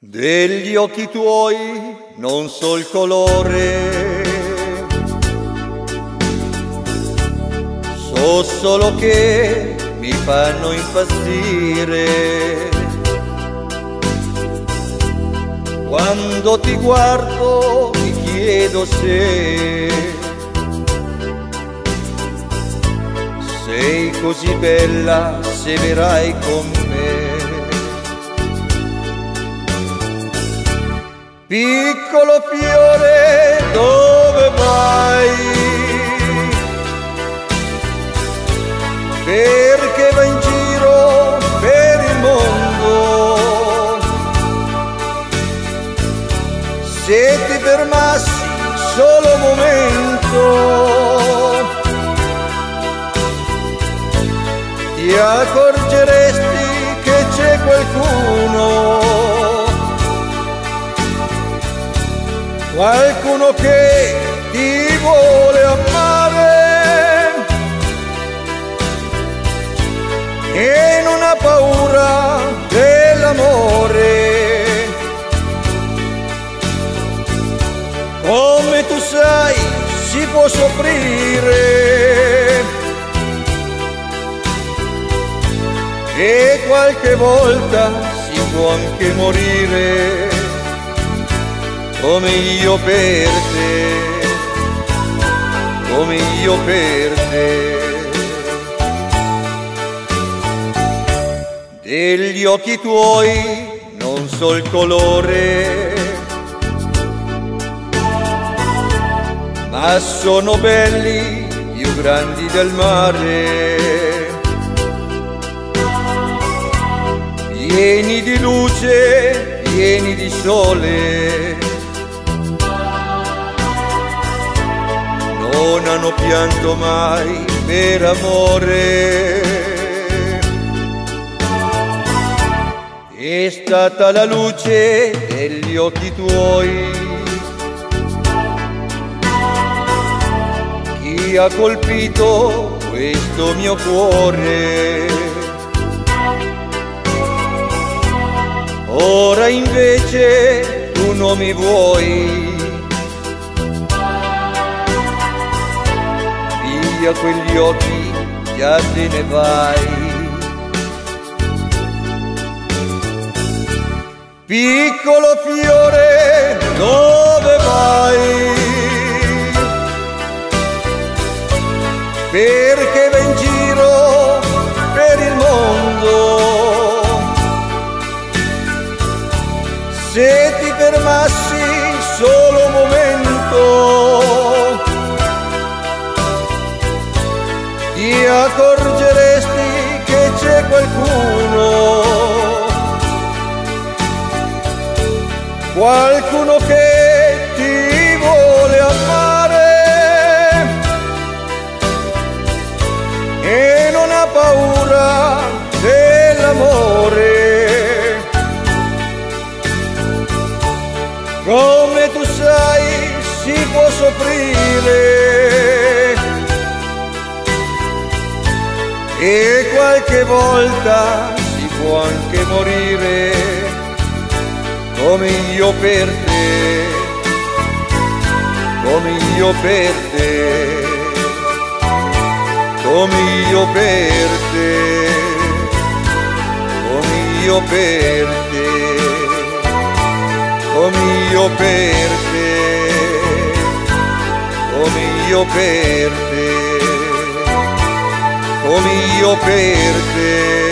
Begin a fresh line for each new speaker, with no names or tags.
Degli occhi tuoi non so il colore, so solo che mi fanno impazzire. Quando ti guardo mi chiedo se sei così bella se verrai con me. Piccolo fiore, dove vai? Perché vai in giro per il mondo? Se ti fermassi solo un momento, ti accorgeresti che c'è qualcuno qualcuno che ti vuole amare e non ha paura dell'amore. Come tu sai si può soffrire e qualche volta si può anche morire come io per te, come io per te. Degli occhi tuoi non so il colore, ma sono belli più grandi del mare. Pieni di luce, pieni di sole non hanno pianto mai per amore. È stata la luce degli occhi tuoi chi ha colpito questo mio cuore. Ora invece tu non mi vuoi via quegli occhi, già te ne vai. Piccolo fiore, dove vai? Perché vai in giro per il mondo? Se ti fermassi solo un momento, ti accorgeresti che c'è qualcuno, qualcuno che ti vuole amare. E non ha paura dell'amore. Come tu sai si può soffrire e qualche volta si può anche morire come io per te, come io per te, come io per te, come io per te, come io per te, come io per te come io per te.